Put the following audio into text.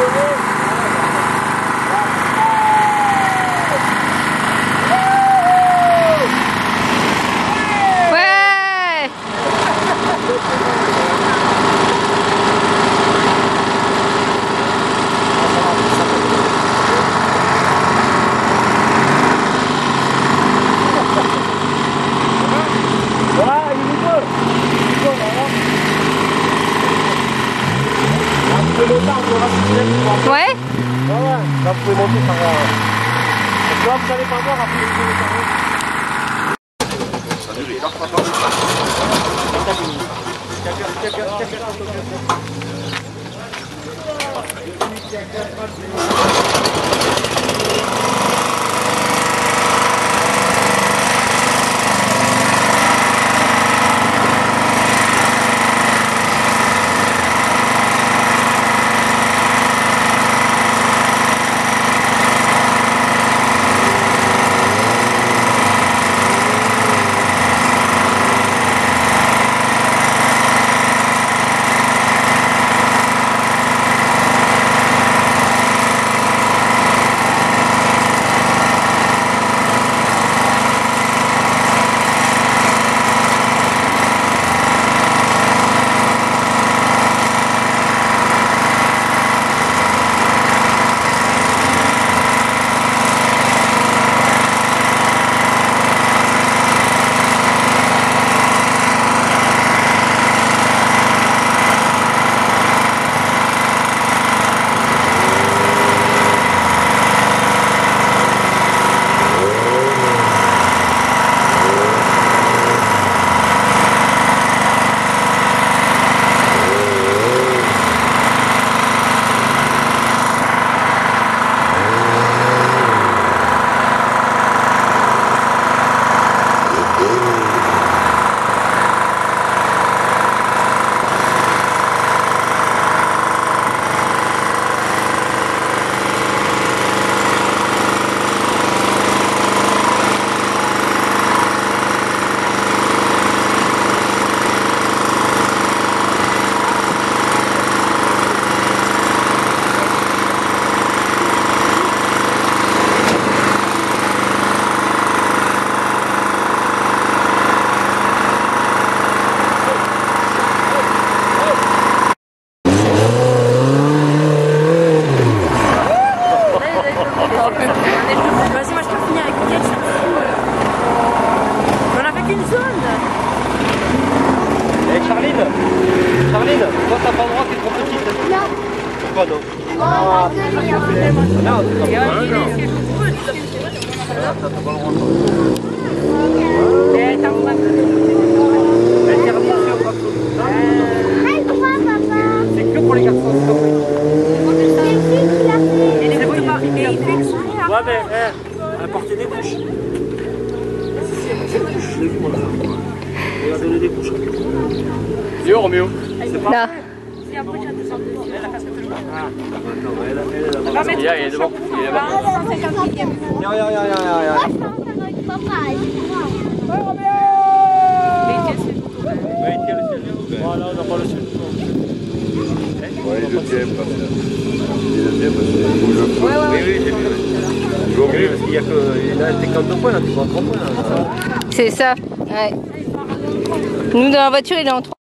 Thank you. Ouais Ouais. Là, vous pouvez monter par là. Là, vous allez pas voir, après, vous par là. Garçons. C'est fait Et les photos, et. Ouais, mais, eh, apportez des couches. C'est des couches, je l'ai vu, moi, là. Il a donné des couches. Et où, Roméo C'est pas Là. Si après tu as des sortes de Ah, attends, elle a- elle a- On va mettre Il y a, il y a devant. Il y a devant. 150e. Viens, viens, viens, viens, viens. Moi, je pense avec papa et moi. Mais il tient ses photos. Ouais, il tient le ciel. Voilà, on n'a pas le ciel. Ouais, il le tient parce que. Il le tient parce qu'il bouge un peu. Ouais, ouais, Oui, oui, j'ai vu. Il Oui, a que. Là, t'es 42 points, là, tu prends 3 points. C'est ça. Ouais. Nous dans la voiture, il est en 3.